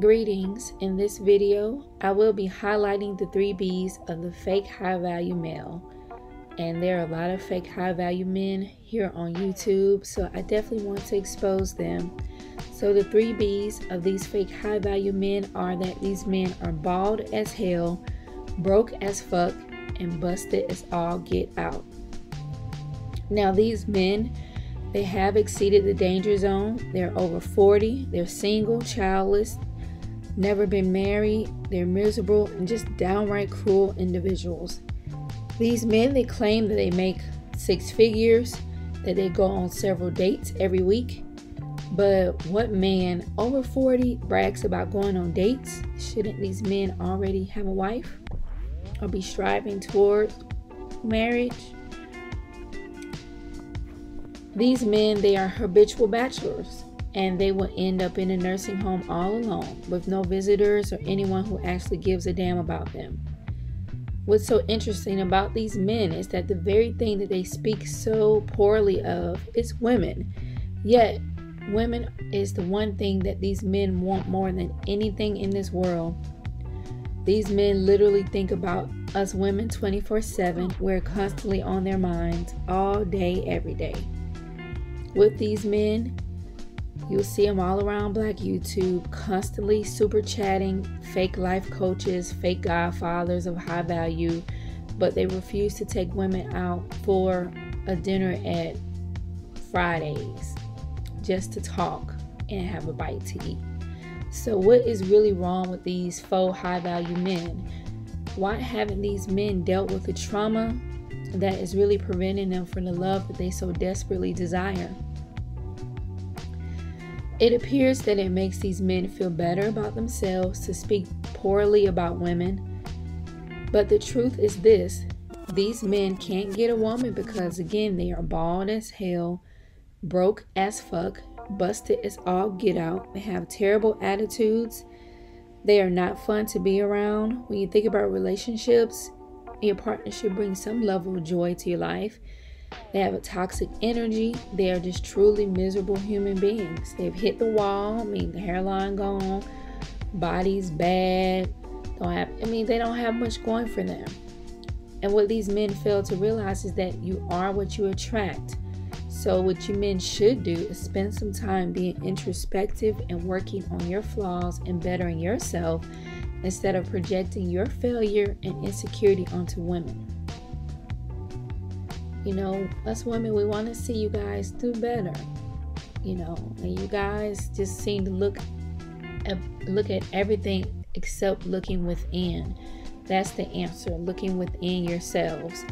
Greetings. In this video, I will be highlighting the three B's of the fake high value male. And there are a lot of fake high value men here on YouTube, so I definitely want to expose them. So, the three B's of these fake high value men are that these men are bald as hell, broke as fuck, and busted as all get out. Now, these men they have exceeded the danger zone. They're over 40. They're single, childless, never been married. They're miserable and just downright cruel individuals. These men, they claim that they make six figures, that they go on several dates every week. But what man over 40 brags about going on dates? Shouldn't these men already have a wife or be striving towards marriage? These men, they are habitual bachelors and they will end up in a nursing home all alone with no visitors or anyone who actually gives a damn about them. What's so interesting about these men is that the very thing that they speak so poorly of is women. Yet, women is the one thing that these men want more than anything in this world. These men literally think about us women 24 7. We're constantly on their minds all day, every day with these men. You'll see them all around Black YouTube, constantly super chatting, fake life coaches, fake godfathers of high value, but they refuse to take women out for a dinner at Fridays just to talk and have a bite to eat. So, what is really wrong with these faux high value men? Why haven't these men dealt with the trauma that is really preventing them from the love that they so desperately desire? It appears that it makes these men feel better about themselves to speak poorly about women. But the truth is this these men can't get a woman because, again, they are bald as hell, broke as fuck, busted as all get out. They have terrible attitudes. They are not fun to be around. When you think about relationships, your partner should bring some level of joy to your life. They have a toxic energy. They are just truly miserable human beings. They've hit the wall. I mean, the hairline gone, body's bad. Don't have. I mean, they don't have much going for them. And what these men fail to realize is that you are what you attract. So, what you men should do is spend some time being introspective and working on your flaws and bettering yourself instead of projecting your failure and insecurity onto women. You know, us women, we want to see you guys do better. You know, and you guys just seem to look at, look at everything except looking within. That's the answer, looking within yourselves.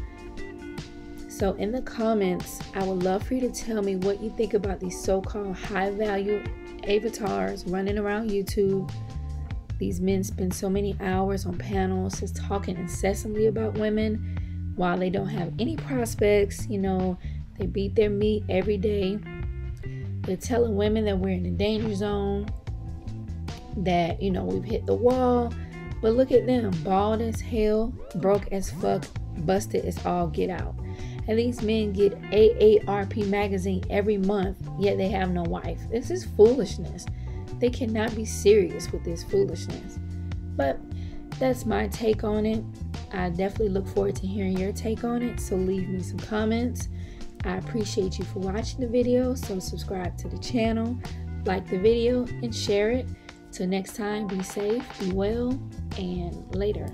So, in the comments, I would love for you to tell me what you think about these so called high value avatars running around YouTube. These men spend so many hours on panels just talking incessantly about women while they don't have any prospects, you know, they beat their meat every day. They're telling women that we're in a danger zone, that, you know, we've hit the wall. But look at them, bald as hell, broke as fuck, busted as all get out. And these men get AARP magazine every month, yet they have no wife. This is foolishness. They cannot be serious with this foolishness. But that's my take on it. I definitely look forward to hearing your take on it. So leave me some comments. I appreciate you for watching the video. So subscribe to the channel, like the video, and share it. Till next time, be safe, be well, and later.